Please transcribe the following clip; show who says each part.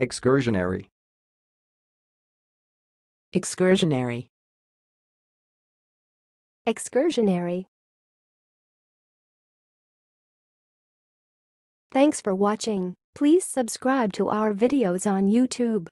Speaker 1: excursionary,
Speaker 2: excursionary,
Speaker 3: excursionary. Thanks for watching. Please subscribe to our videos on YouTube.